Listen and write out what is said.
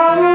Father.